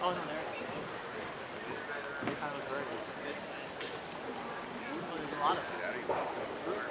Oh no, there it is. They kind of bird. Oh, there's a lot of stuff.